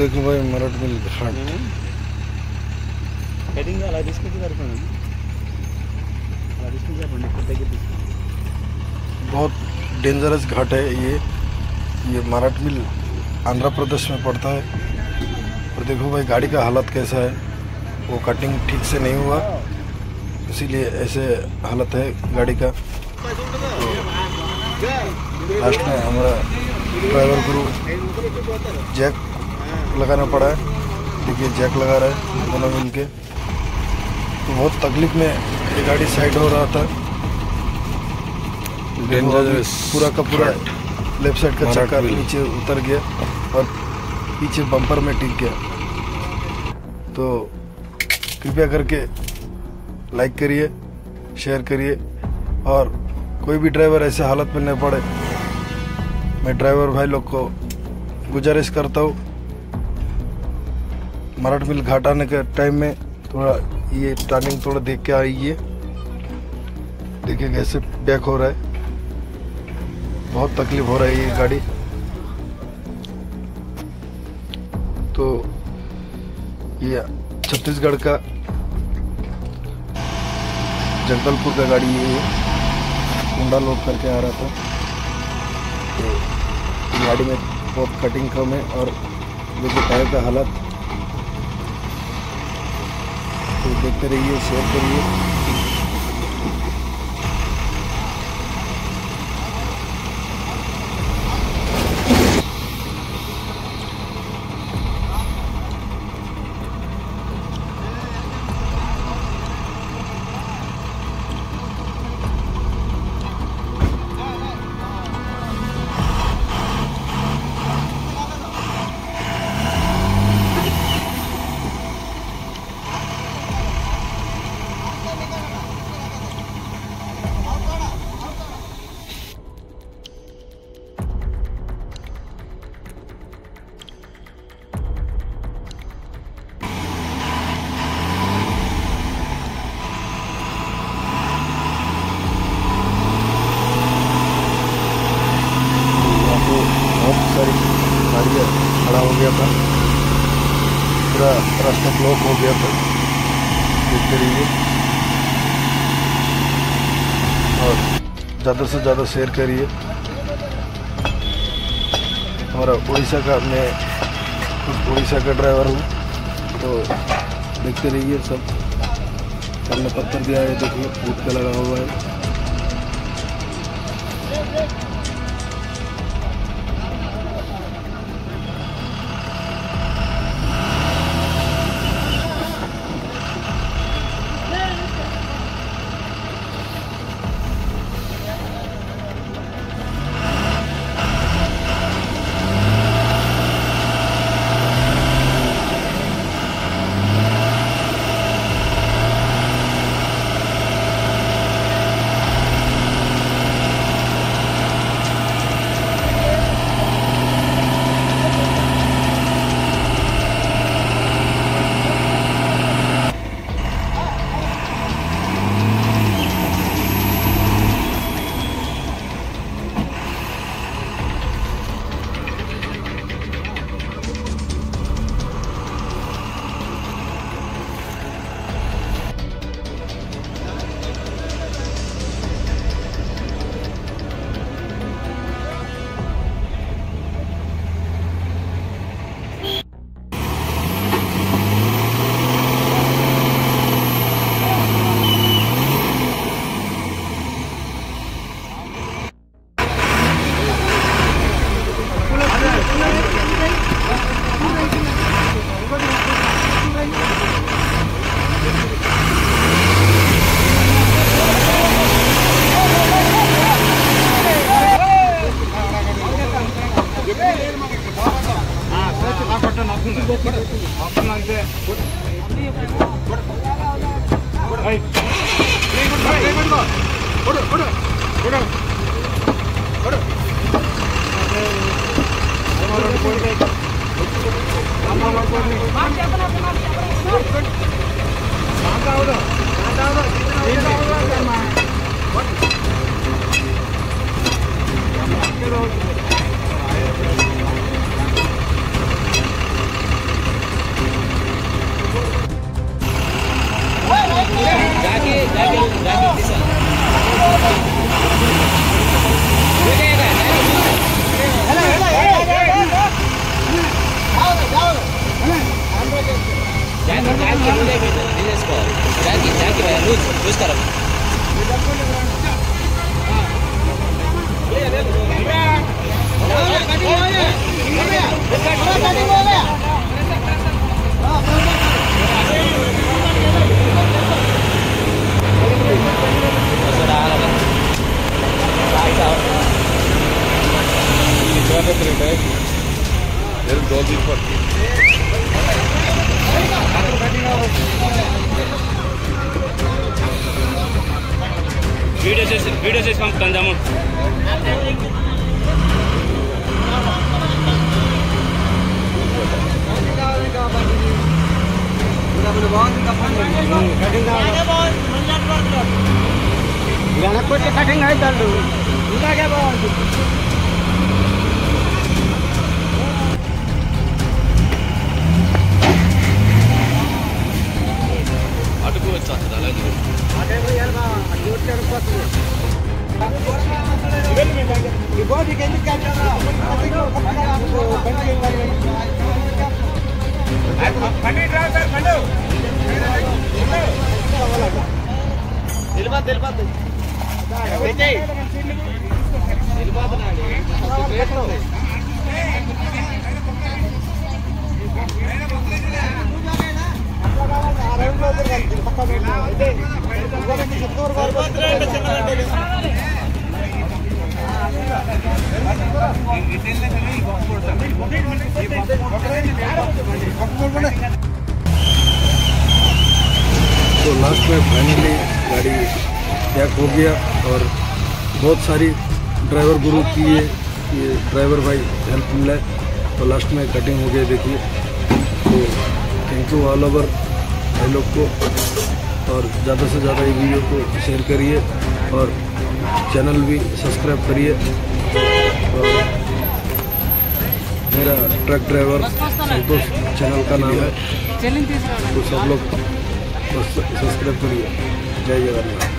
भाई मरट मिल घाट हेडिंग वाला दिसतो की जर पण बहुत डेंजरस घाट है ये। ये मराठ मिल आंध्र प्रदेश में पड़ता है। और देखो भाई गाड़ी का हालत कैसा है। वो कटिंग ठीक से नहीं हुआ। इसीलिए ऐसे हालत है गाड़ी का। तो लास्ट में हमारा ड्राइवर गुरु जैक लगाना पड़ा है। देखिए जैक लगा रहा है दोनों मिल के। तो बहुत तकलीफ़ में ये गाड़ी साइड हो रहा था। पूरा का पूरा लेफ़्ट साइड का चक्का नीचे उतर गया और पीछे बम्पर में टिक गया। तो कृपया करके लाइक करिए शेयर करिए और कोई भी ड्राइवर ऐसे हालत में न पड़े। मैं ड्राइवर भाई लोग को गुजारिश करता हूँ। मराठ मिल घाट आने के टाइम में थोड़ा ये टर्निंग थोड़ा देख के आइए। देखिए कैसे बैक हो रहा है। बहुत तकलीफ़ हो रही है ये गाड़ी। तो ये छत्तीसगढ़ का जगदलपुर का गाड़ी ये है। कुंडा लोड करके आ रहा था। तो गाड़ी में बहुत कटिंग कम है और देखिए टायर का हालत तो देखते रहिए शेयर करिए। रास्ता ब्लॉक हो गया था देखते रहिए और ज़्यादा से ज़्यादा शेयर करिए हमारा उड़ीसा का मैं उड़ीसा का ड्राइवर हूँ तो देखते रहिए सब सामने पत्थर दिया है देखिए फूट का लगा हुआ है ಗಿಡ ನಾಲ್ಕು ಹಾಕು ನಾಲ್ಕಿದೆ ಕೊಡು ಕೊಡು ಕೊಡು ಕೊಡು ಕೊಡು का क्रेट है फिर दो दिन पर वीडियो से वीडियो से हम कंजाम ಕಟಿಂಗ್ ಆಯ್ತಲ್ರಿ ಇಲ್ಲಾಗೆ ಬಾಳ గోడికి ఎందుకు తెలిపా తెలిపా తెలిపాదు में फाइनली गाड़ी बैक हो गया और बहुत सारी ड्राइवर गुरु की ये ये ड्राइवर भाई हेल्प मिला है। तो लास्ट में कटिंग हो गया देखिए। तो थैंक यू ऑल ओवर भाई लोग को और ज़्यादा से ज़्यादा ये वीडियो को शेयर करिए और चैनल भी सब्सक्राइब करिए। और मेरा ट्रक ड्राइवर संतोष चैनल का नाम है। तो सब लोग सब्सक्राइब करिए। जय जगन्नाथ